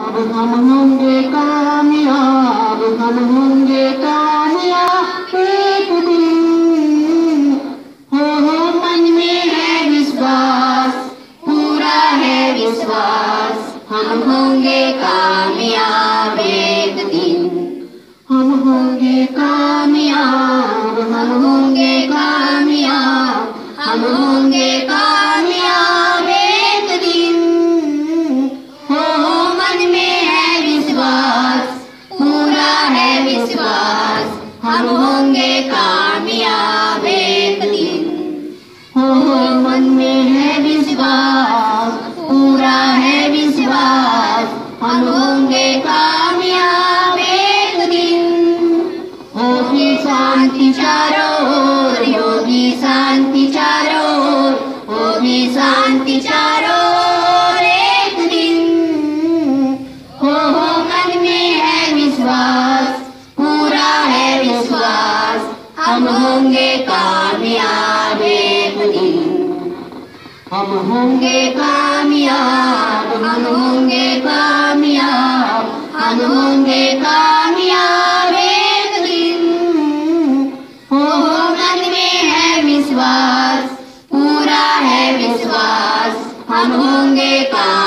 अब हम होंगे कामयाब हम होंगे कामयाब एक दिन। हो हो, मन में है विश्वास, पूरा है विश्वास। हम होंगे कामयाब एक दिन। हम होंगे कामयाब हम होंगे कामयाब मन में है विश्वास, पूरा है विश्वास, हम होंगे कामयाब एक दिन। होगी शांति चारों ओर होगी शांति चारों ओर होगी शांति चारों हम होंगे कामयाब हम होंगे कामयाब, हम होंगे कामयाब, हम होंगे कामयाब एक दिन। हो मन में है विश्वास, पूरा है विश्वास, हम होंगे कामयाब